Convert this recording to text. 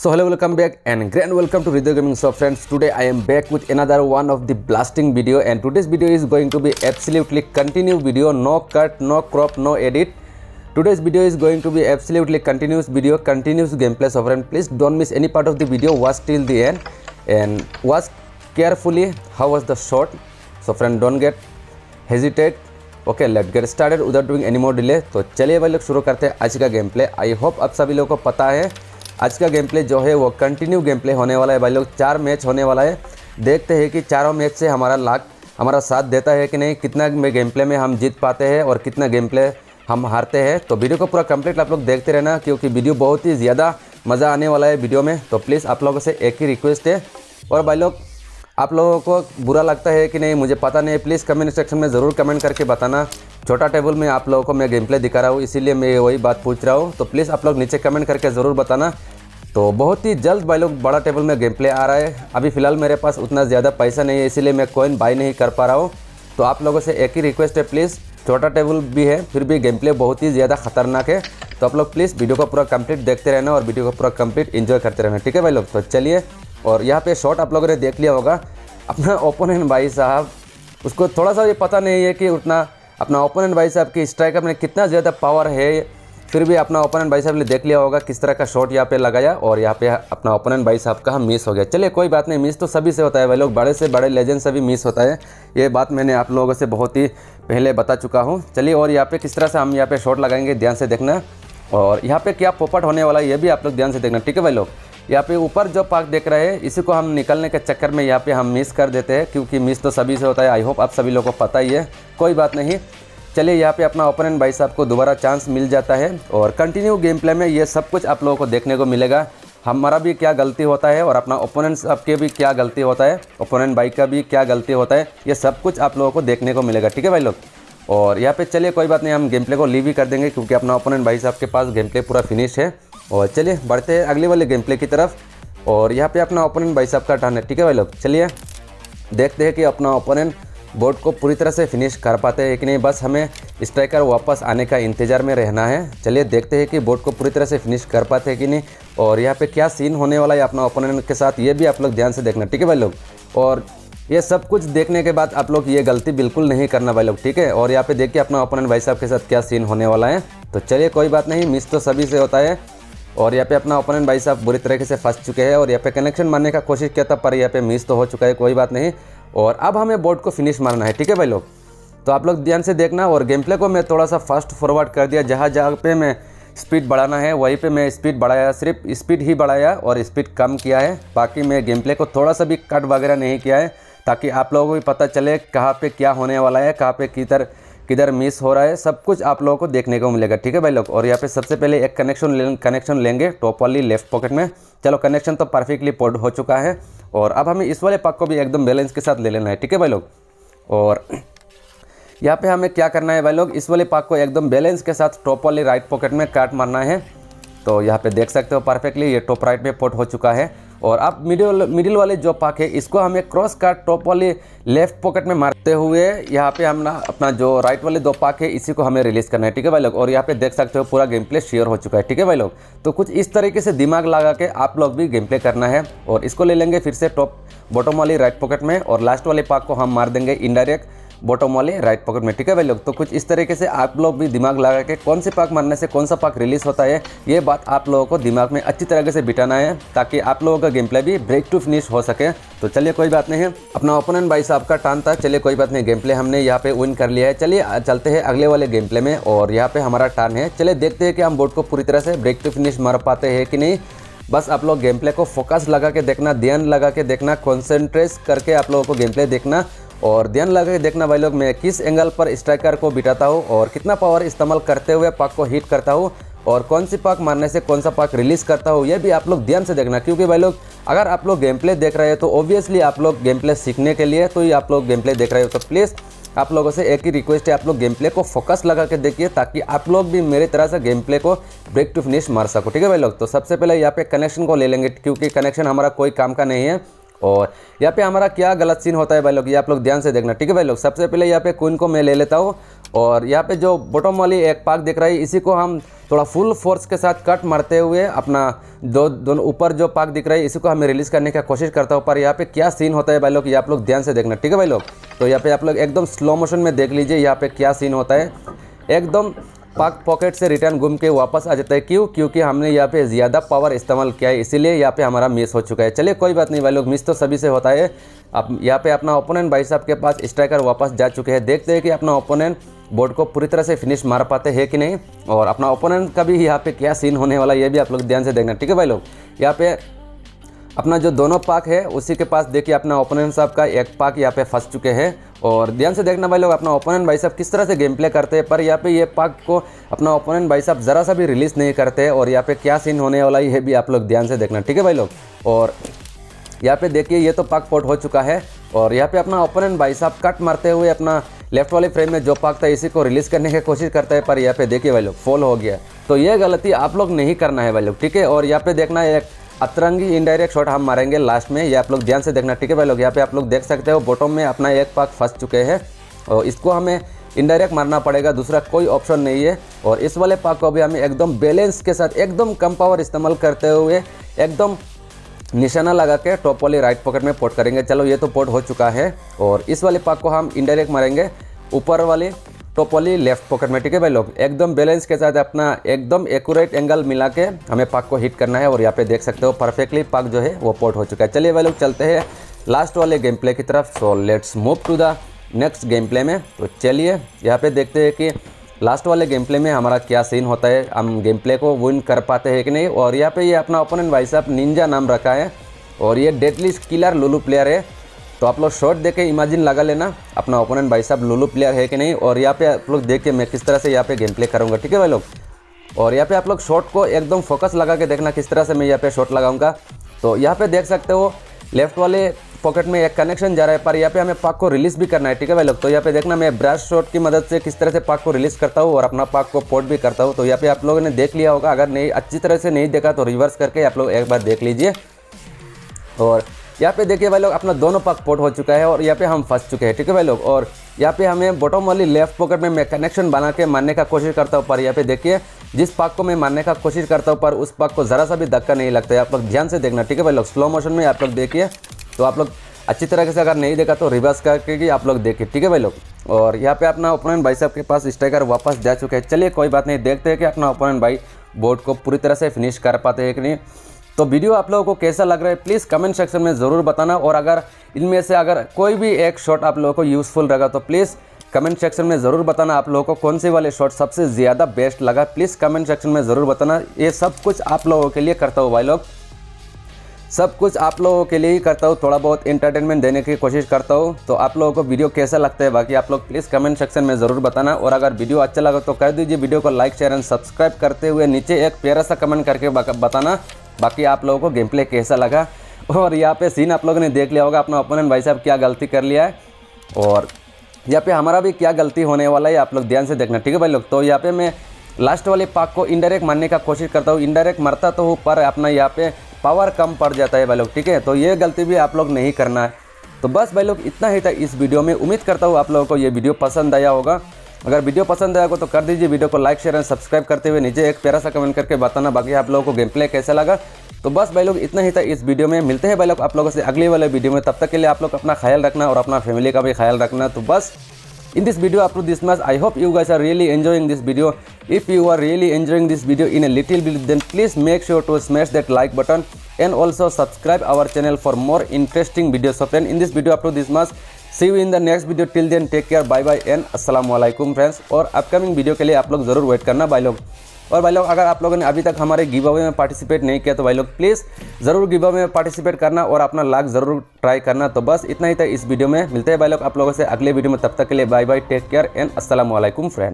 So hello welcome back and grand welcome to Rido gaming so friends today I am back with another one of the blasting video and today's video is going to be absolutely continue video no cut no crop no edit today's video is going to be absolutely continuous video continuous game play so friend please don't miss any part of the video watch till the end and watch carefully how watch the shot so friend don't get hesitate okay let get started without doing any more delay तो चलिए भाई लोग, शुरू करते हैं आज का game play I hope आप सभी लोगों को पता है आज का गेम प्ले जो है, वो कंटिन्यू गेम प्ले होने वाला है। भाई लोग, चार मैच होने वाला है। देखते हैं कि चारों मैच से हमारा लाख हमारा साथ देता है कि नहीं, कितना में गेम प्ले में हम जीत पाते हैं और कितना गेम प्ले हम हारते हैं। तो वीडियो को पूरा कंप्लीट आप लोग देखते रहना, क्योंकि वीडियो बहुत ही ज़्यादा मज़ा आने वाला है वीडियो में। तो प्लीज़ आप लोगों से एक ही रिक्वेस्ट है। और भाई लोग आप लोगों को बुरा लगता है कि नहीं, मुझे पता नहीं प्लीज़ कमेंट सेक्शन में ज़रूर कमेंट करके बताना। छोटा टेबल में आप लोगों को मैं गेम प्ले दिखा रहा हूँ, इसीलिए मैं वही बात पूछ रहा हूँ। तो प्लीज़ आप लोग नीचे कमेंट करके ज़रूर बताना। तो बहुत ही जल्द भाई लोग बड़ा टेबल में गेम प्ले आ रहा है। अभी फ़िलहाल मेरे पास उतना ज़्यादा पैसा नहीं है, इसीलिए मैं कोइन बाई नहीं कर पा रहा हूँ। तो आप लोगों से एक ही रिक्वेस्ट है प्लीज़ छोटा टेबल भी है, फिर भी गेम प्ले बहुत ही ज़्यादा खतरनाक है। तो आप लोग प्लीज़ वीडियो को पूरा कंप्लीट देखते रहना और वीडियो को पूरा कंप्लीट इन्जॉय करते रहना। ठीक है भाई लोग? तो चलिए और यहाँ पे शॉट आप लोगों ने देख लिया होगा। अपना ओपोनेंट भाई साहब, उसको थोड़ा सा ये पता नहीं है कि उतना अपना ओपोनेंट भाई साहब की स्ट्राइकर में कितना ज़्यादा पावर है, फिर भी अपना ओपोनेंट भाई साहब ने देख लिया होगा किस तरह का शॉट यहाँ पे लगाया और यहाँ पे अपना ओपोनेंट भाई साहब का मिस हो गया। चलिए, कोई बात नहीं मिस तो सभी से होता है, भाई लोग, बड़े से बड़े लेजेंड से भी मिस होता है। ये बात मैंने आप लोगों से बहुत ही पहले बता चुका हूँ। चलिए, और यहाँ पे किस तरह से हम यहाँ पे शॉट लगाएँगे, ध्यान से देखना। और यहाँ पे क्या पोपट होने वाला है, ये भी आप लोग ध्यान से देखना, ठीक है, भाई लोग? यहाँ पे ऊपर जो पार्क देख रहे हैं, इसी को हम निकलने के चक्कर में यहाँ पे हम मिस कर देते हैं, क्योंकि मिस तो सभी से होता है। आई होप आप सभी लोगों को पता ही है। कोई बात नहीं। चलिए यहाँ पे अपना ओपोनेंट भाई साहब को दोबारा चांस मिल जाता है और कंटिन्यू गेम प्ले में ये सब कुछ आप लोगों को देखने को मिलेगा। हमारा भी क्या गलती होता है और अपना ओपोनेंट साहब के भी क्या गलती होता है ओपोनेंट भाई का भी क्या गलती होता है, ये सब कुछ आप लोगों को देखने को मिलेगा। ठीक है भाई लोग? और यहाँ पे चलिए कोई बात नहीं, हम गेम प्ले को लीव ही कर देंगे, क्योंकि अपना ओपोनेंट भाई साहब के पास गेम प्ले पूरा फिनिश है। और चलिए, बढ़ते हैं अगले वाले गेम प्ले की तरफ़। और यहाँ पे अपना ओपोनेंट भाई साहब का टर्न है, ठीक है भाई लोग? चलिए, देखते हैं कि अपना ओपोनेंट बोर्ड को पूरी तरह से फिनिश कर पाते हैं कि नहीं। बस हमें स्ट्राइकर वापस आने का इंतज़ार में रहना है। चलिए, देखते हैं कि बोर्ड को पूरी तरह से फिनिश कर पाते हैं कि नहीं। और यहाँ पे क्या सीन होने वाला है अपना ओपोनेंट के साथ, ये भी आप लोग ध्यान से देखना, ठीक है भाई लोग? और ये सब कुछ देखने के बाद आप लोग ये गलती बिल्कुल नहीं करना भाई लोग, ठीक है? और यहाँ पे देखिए अपना ओपोनेंट भाई साहब के साथ क्या सीन होने वाला है। तो चलिए, कोई बात नहीं मिस तो सभी से होता है। और यहाँ पे अपना ओपोनेंट भाई साहब बुरी तरीके से फंस चुके हैं और यहाँ पे कनेक्शन मारने का कोशिश किया था, पर यहाँ पे मिस तो हो चुका है, कोई बात नहीं। और अब हमें बोर्ड को फिनिश मारना है, ठीक है भाई लोग? तो आप लोग ध्यान से देखना और गेम प्ले को मैं थोड़ा सा फास्ट फॉरवर्ड कर दिया, जहाँ जहाँ पे मैं स्पीड बढ़ाना है, वहीं पे मैं स्पीड बढ़ाया, सिर्फ़ स्पीड ही बढ़ाया और स्पीड कम किया है। बाकी मैं गेम प्ले को थोड़ा सा भी कट वगैरह नहीं किया है, ताकि आप लोगों को भी पता चले कहाँ पे क्या होने वाला है, कहाँ पे किधर किधर मिस हो रहा है, सब कुछ आप लोगों को देखने को मिलेगा, ठीक है भाई लोग? और यहाँ पे सबसे पहले एक कनेक्शन ले कनेक्शन लेंगे टॉप वाली लेफ़्ट पॉकेट में। चलो कनेक्शन तो परफेक्टली पोड हो चुका है, और अब हमें इस वाले पाक को भी एकदम बैलेंस के साथ ले लेना है, ठीक है भाई लोग? और यहाँ पे हमें क्या करना है भाई लोग? इस वाले पाक को एकदम बैलेंस के साथ टॉप वाली राइट पॉकेट में काट मारना है। तो यहाँ पे देख सकते हो परफेक्टली ये टॉप राइट में पोट हो चुका है। और आप मिडिल मिडिल वाले जो पाक है, इसको हमें क्रॉस काट टॉप वाले लेफ़्ट पॉकेट में मारते हुए यहाँ पे हम ना अपना जो राइट वाले दो पाक है, इसी को हमें रिलीज़ करना है। ठीक है भाई लोग? और यहाँ पे देख सकते हो पूरा गेम प्ले शेयर हो चुका है। ठीक है भाई लोग? तो कुछ इस तरीके से दिमाग लगा के आप लोग भी गेम प्ले करना है और इसको ले लेंगे फिर से टॉप बॉटम वाली राइट पॉकेट में और लास्ट वाले पाक को हम मार देंगे इनडायरेक्ट बॉटम वाले राइट पॉकेट में, ठीक है भाई लोग? तो कुछ इस तरीके से आप लोग भी दिमाग लगा के कौन से पाक मारने से कौन सा पाक रिलीज़ होता है, ये बात आप लोगों को दिमाग में अच्छी तरीके से बिठाना है, ताकि आप लोगों का गेम प्ले भी ब्रेक टू फिनिश हो सके। तो चलिए कोई बात नहीं, अपना ओपोनेंट भाई साहब का टान था, चलिए कोई बात नहीं गेम प्ले हमने यहाँ पे विन कर लिया है। चलिए चलते हैं अगले वाले गेम प्ले में, और यहाँ पे हमारा टान है। चलिए देखते हैं कि हम बोर्ड को पूरी तरह से ब्रेक टू फिनिश मार पाते हैं कि नहीं। बस आप लोग गेम प्ले को फोकस लगा के देखना, ध्यान लगा के देखना कॉन्सेंट्रेट करके आप लोगों को गेम प्ले देखना। और ध्यान लगा के देखना भाई लोग, मैं किस एंगल पर स्ट्राइकर को बिठाता हूँ और कितना पावर इस्तेमाल करते हुए पाक को हिट करता हूँ और कौन सी पाक मारने से कौन सा पाक रिलीज़ करता हूँ, ये भी आप लोग ध्यान से देखना। क्योंकि भाई लोग, अगर आप लोग गेम प्ले देख रहे हैं तो ऑब्वियसली आप लोग गेम प्ले सीखने के लिए तो ही आप लोग गेम प्ले देख रहे हो। तो प्लीज़ आप लोगों से एक ही रिक्वेस्ट है, आप लोग गेम प्ले को फोकस लगा के देखिए, ताकि आप लोग भी मेरी तरह से गेम प्ले को ब्रेक टू फिनिश मार सको। ठीक है भाई लोग? तो सबसे पहले यहाँ पे कनेक्शन को ले लेंगे, क्योंकि कनेक्शन हमारा कोई काम का नहीं है। और यहाँ पे हमारा क्या गलत सीन होता है भाई लोग, ये आप लोग ध्यान से देखना, ठीक है भाई लोग? सबसे पहले यहाँ पे क्वीन को मैं ले लेता हूँ और यहाँ पे जो बॉटम वाली एक पाक दिख रहा है, इसी को हम थोड़ा फुल फोर्स के साथ कट मारते हुए अपना दो, दोनों ऊपर जो पाक दिख रहा है, इसी को हमें रिलीज़ करने की कोशिश करता हूँ। पर यहाँ पे क्या सीन होता है भाई लोग, ये आप लोग ध्यान से देखना, ठीक है भाई लोग? तो यहाँ पे आप लोग एकदम स्लो मोशन में देख लीजिए, यहाँ पे क्या सीन होता है। एकदम पाक पॉकेट से रिटर्न घूम के वापस आ जाता है। क्यों? क्योंकि हमने यहाँ पे ज़्यादा पावर इस्तेमाल किया है, इसीलिए यहाँ पे हमारा मिस हो चुका है। चलिए, कोई बात नहीं भाई लोग मिस तो सभी से होता है। अब यहाँ पे अपना ओपोनेंट भाई साहब के पास स्ट्राइकर वापस जा चुके हैं। देखते हैं कि अपना ओपोनेंट बोर्ड को पूरी तरह से फिनिश मार पाते हैं कि नहीं। और अपना ओपोनेंट का भी यहाँ पे क्या सीन होने वाला ये भी आप लोग ध्यान से देखना। ठीक है भाई लोग, यहाँ पे अपना जो दोनों पाक है, उसी के पास देखिए अपना ओपोनेंट साहब का एक पाक यहाँ पे फंस चुके हैं। और ध्यान से देखना भाई लोग, अपना ओपोनेंट भाई साहब किस तरह से गेम प्ले करते हैं, पर यहाँ पे ये पाक को अपना ओपोनेंट भाई साहब ज़रा सा भी रिलीज़ नहीं करते और यहाँ पे क्या सीन होने वाला है भी आप लोग ध्यान से देखना, ठीक है भाई लोग? और यहाँ पे देखिए, ये तो पाक पोट हो चुका है। और यहाँ पे अपना ओपोनेंट भाई साहब कट मारते हुए अपना लेफ़्ट वाले फ्रेम में जो पाक था, इसी को रिलीज़ करने की कोशिश करता है। पर यहाँ पे देखिए भाई लोग फॉल हो गया। तो ये गलती आप लोग नहीं करना है भाई लोग, ठीक है? और यहाँ पे देखना है अतरंगी इनडायरेक्ट शॉट हम मारेंगे लास्ट में। ये आप लोग ध्यान से देखना, ठीक है भाई लोग? यहाँ पे आप लोग देख सकते हो बॉटम में अपना एक पाक फंस चुके हैं। और इसको हमें इनडायरेक्ट मारना पड़ेगा, दूसरा कोई ऑप्शन नहीं है। और इस वाले पाक को भी हमें एकदम बैलेंस के साथ, एकदम कम पावर इस्तेमाल करते हुए, एकदम निशाना लगा के टॉप वाली राइट पॉकेट में पोट करेंगे। चलो, ये तो पोट हो चुका है। और इस वाले पाक को हम इनडायरेक्ट मारेंगे। ऊपर वाले वाली लेफ़्ट पॉकेट में ठीक है भाई लोग एकदम बैलेंस के साथ अपना एकदम एक्यूरेट एंगल मिला के हमें पाक को हिट करना है और यहाँ पे देख सकते हो परफेक्टली पाक जो है वो पोर्ट हो चुका है. चलिए भाई लोग चलते हैं लास्ट वाले गेम प्ले की तरफ़. So let's move to the next game play में. तो चलिए यहाँ पे देखते हैं कि लास्ट वाले गेम प्ले में हमारा क्या सीन होता है. हम गेम प्ले को विन कर पाते हैं कि नहीं? और यहाँ पे ये अपना ओपोनेंट भाई साहब निंजा नाम रखा है. और ये डेडली किलर लुलू प्लेयर है. तो आप लोग शॉर्ट देख के इमेजिन लगा लेना, अपना ओपोनेंट भाई साहब लुलू प्लेयर है कि नहीं, और यहाँ पे आप लोग देख के मैं किस तरह से यहाँ पे गेम प्ले करूँगा, ठीक है भाई लोग? और यहाँ पे आप लोग शॉट को एकदम फोकस लगा के देखना किस तरह से मैं यहाँ पे शॉट लगाऊँगा। तो यहाँ पे देख सकते हो लेफ़्ट वाले पॉकेट में एक कनेक्शन जा रहा है, पर यहाँ पे हमें पाक को रिलीज़ भी करना है, ठीक है भाई लोग? तो यहाँ पे देखना मैं ब्रश शॉट की मदद से किस तरह से पाक को रिलीज़ करता हूँ और अपना पाक को पोर्ट भी करता हूँ। तो यहाँ पे आप लोगों ने देख लिया होगा, अगर नहीं, अच्छी तरह से नहीं देखा तो रिवर्स करके आप लोग एक बार देख लीजिए। और यहाँ पे देखिए भाई लोग, अपना दोनों पक पोर्ट हो चुका है और यहाँ पे हम फंस चुके हैं, ठीक है भाई लोग? और यहाँ पे हमें बॉटम वाली लेफ़्ट पॉकेट में मैं कनेक्शन बना के मारने का कोशिश करता हूँ, पर यहाँ पे देखिए, जिस पाक को मैं मारने का कोशिश करता हूँ, पर उस पाक को ज़रा सा भी धक्का नहीं लगता है। आप लोग ध्यान से देखना, ठीक है भाई लोग? स्लो मोशन में आप लोग देखिए तो आप लोग अच्छी तरह से अगर नहीं देखा तो रिवर्स करके आप लोग देखिए, ठीक है भाई लोग? और यहाँ पे अपना ओपोनेंट भाई साहब के पास स्ट्राइकर वापस जा चुके हैं। चलिए, कोई बात नहीं, देखते हैं कि अपना ओपोनेंट भाई बोर्ड को पूरी तरह से फिनिश कर पाते हैं कि नहीं। तो वीडियो आप लोगों को कैसा लग रहा है प्लीज़ कमेंट सेक्शन में ज़रूर बताना। और अगर इनमें से अगर कोई भी एक शॉट आप लोगों को यूज़फुल रहेगा तो प्लीज़ कमेंट सेक्शन में ज़रूर बताना आप लोगों को कौन से वाले शॉट सबसे ज़्यादा बेस्ट लगा। प्लीज़ कमेंट सेक्शन में ज़रूर बताना। ये सब कुछ आप लोगों के लिए करता हूँ भाई लोग। सब कुछ आप लोगों के लिए ही करता हूँ। थोड़ा बहुत इंटरटेनमेंट देने की कोशिश करता हूँ। तो आप लोगों को वीडियो कैसा लगता है, बाकी आप लोग प्लीज़ कमेंट सेक्शन में ज़रूर बताना। और अगर वीडियो अच्छा लगा तो कर दीजिए वीडियो को लाइक शेयर एंड सब्सक्राइब करते हुए नीचे एक प्यारा सा कमेंट करके बताना। बाकी आप लोगों को गेम प्ले कैसा लगा? और यहाँ पे सीन आप लोगों ने देख लिया होगा, अपना ओपोनेंट भाई साहब क्या गलती कर लिया है। और यहाँ पे हमारा भी क्या गलती होने वाला है, आप लोग ध्यान से देखना, ठीक है भाई लोग? तो यहाँ पे मैं लास्ट वाले पाक को इनडायरेक्ट मारने का कोशिश करता हूँ। इनडायरेक्ट मरता तो हूँ, पर अपना यहाँ पे पावर कम पड़ जाता है भाई लोग, ठीक है? तो ये गलती भी आप लोग नहीं करना है। तो बस भाई लोग, इतना ही था इस वीडियो में। उम्मीद करता हूँ आप लोगों को ये वीडियो पसंद आया होगा। अगर वीडियो पसंद आया तो कर दीजिए वीडियो को लाइक, शेयर एंड सब्सक्राइब करते हुए नीचे एक प्यारा सा कमेंट करके बताना बाकी आप लोगों को गेम प्ले कैसा लगा। तो बस भाई लोग, इतना ही था इस वीडियो में। मिलते हैं भाई लोग आप लोगों से अगले वाले वीडियो में। तब तक के लिए आप लोग अपना ख्याल रखना और अपना फैमिली का भी ख्याल रखना। तो बस in this video up to this much I hope you guys are really enjoying this video if you are really enjoying this video in a little bit then please make sure to smash that like button and also subscribe our channel for more interesting video so friend in this video up to this much see you in the next video till then take care bye bye and assalamu friends और upcoming video के लिए आप लोग ज़रूर wait करना, भाई लोग। और भाई लोग, अगर आप लोगों ने अभी तक हमारे गिव अवे में पार्टिसिपेट नहीं किया तो भाई लोग प्लीज़ ज़रूर गिव अवे में पार्टिसिपेट करना और अपना लाख ज़रूर ट्राई करना। तो बस इतना ही था इस वीडियो में। मिलते हैं भाई लोग आप लोगों से अगले वीडियो में। तब तक के लिए bye bye take care and Aslam friend